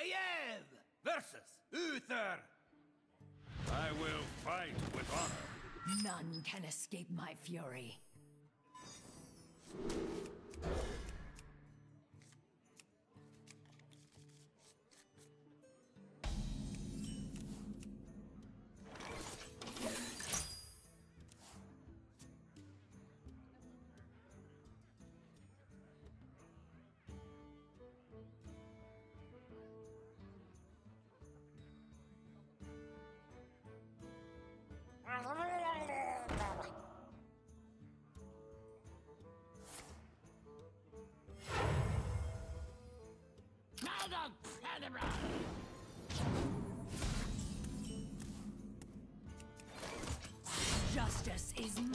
Maiev versus Uther. I will fight with honor. None can escape my fury. Justice is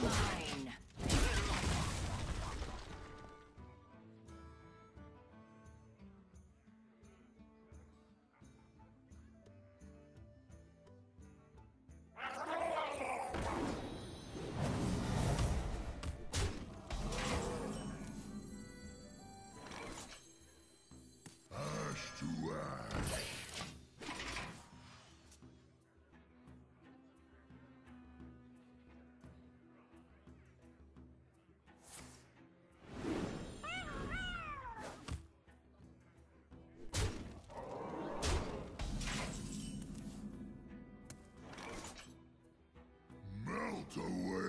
away.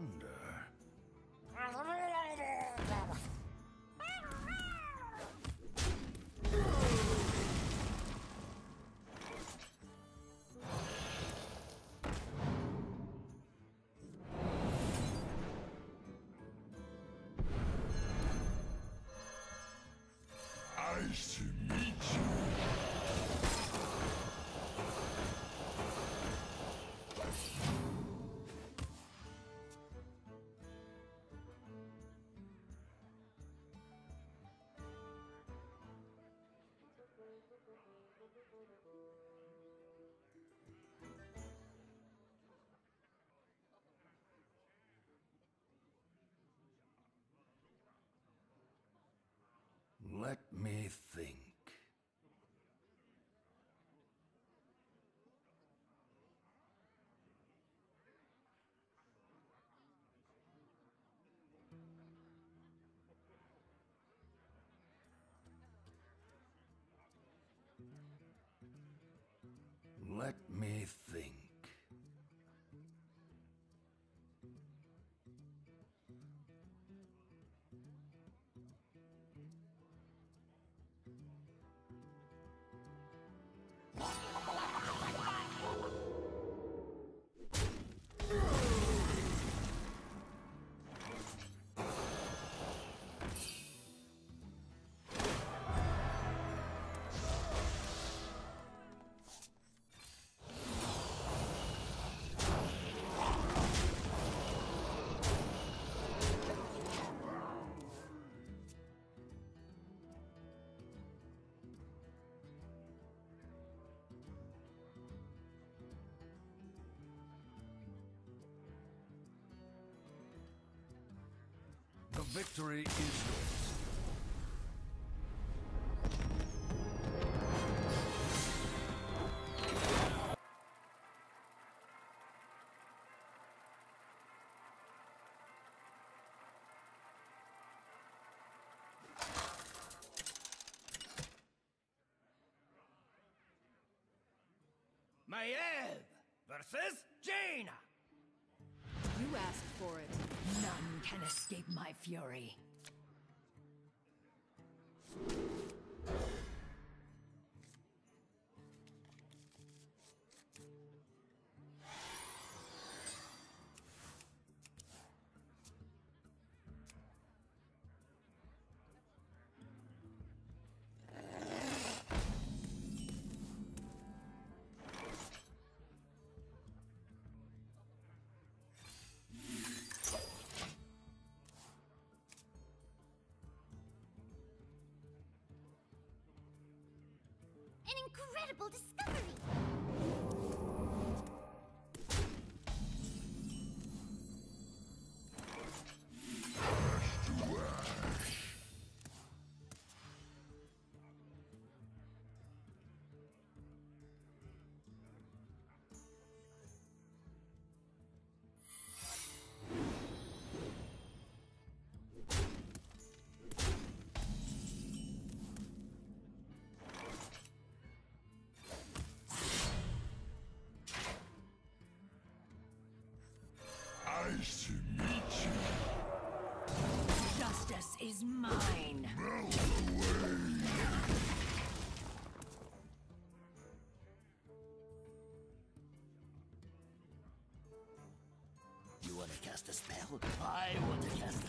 Wonder. Let me think. victory is yours. Maiev versus Jaina. You asked for it. None can escape my fury. Incredible discovery! Is mine. You want to cast a spell? I want to cast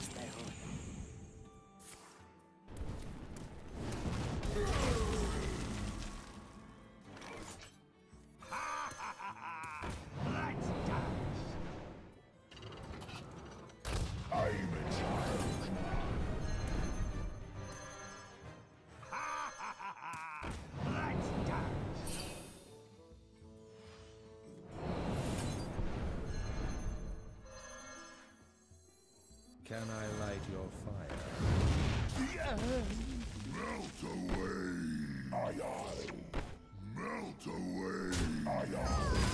Can I light your fire? Melt away. Aye, aye. Melt away. Aye, aye.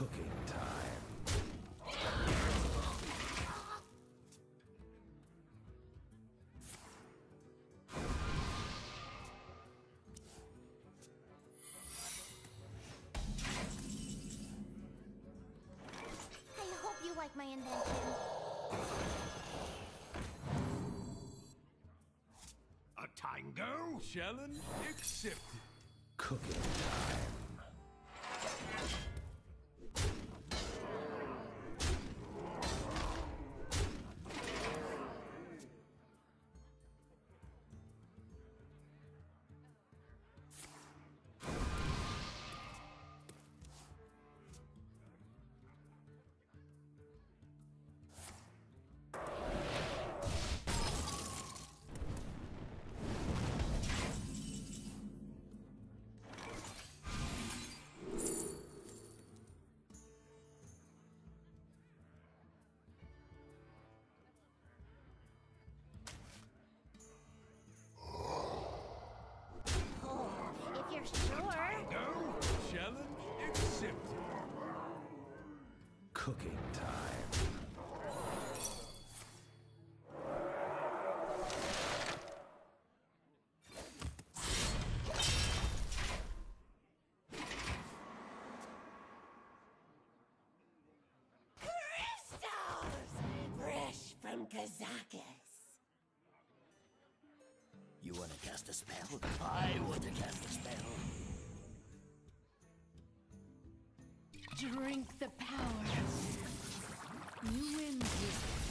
Cooking time. I hope you like my invention. A tango? Challenge accepted. Cooking time. Accepted. Cooking time. Crystals! Fresh from Kazakus. You want to cast a spell? I want to cast a spell. Drink the power. You win, Wizard.